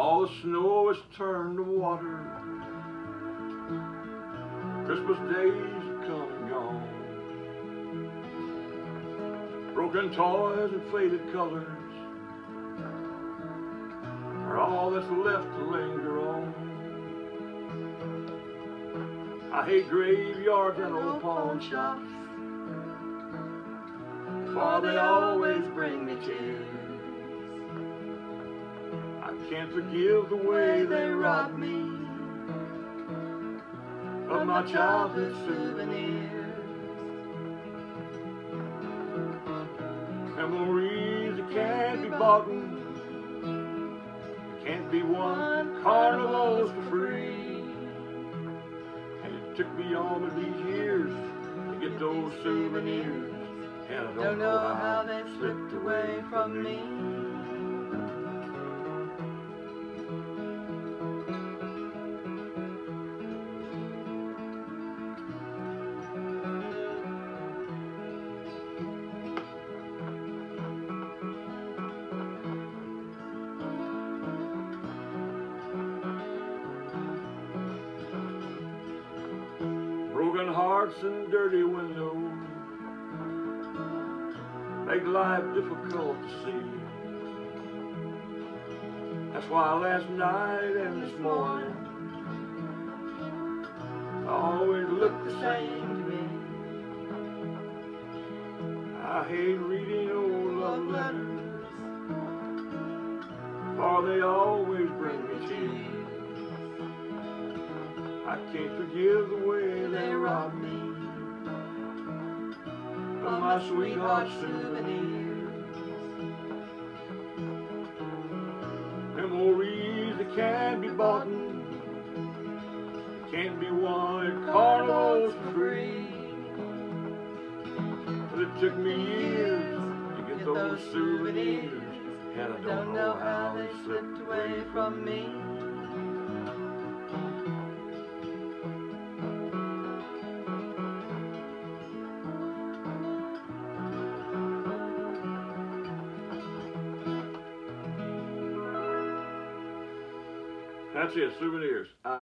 All the snow has turned to water. Christmas days come and gone. Broken toys and faded colors are all that's left to linger on. I hate graveyards and old pawn shops, for they always bring me tears. Can't forgive the way they robbed me of my childhood souvenirs. Memories that can't be bought, can't be won, carnivals for free. And it took me all of these years to get those souvenirs, and I don't, Don't know how they slipped away from me. Hearts and dirty windows make life difficult to see. That's why last night and this morning I always look the same to me. I hate reading old love letters, for they always bring me tears. I can't forgive the way they robbed me of my sweetheart's souvenirs. Memories that can't be bought, can't be won at carnivals for free. But it took me years to get those souvenirs, and I Don't know how they slipped away from me. That's it, souvenirs.